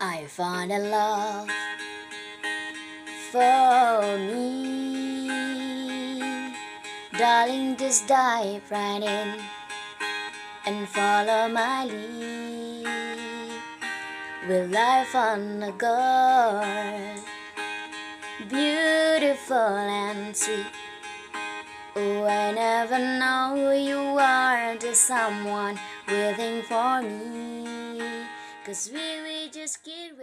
I found a love for me. Darling, just dive right in and follow my lead. With life on the guard, beautiful and sweet. Oh, I never know you are just someone waiting for me. Cause we, scared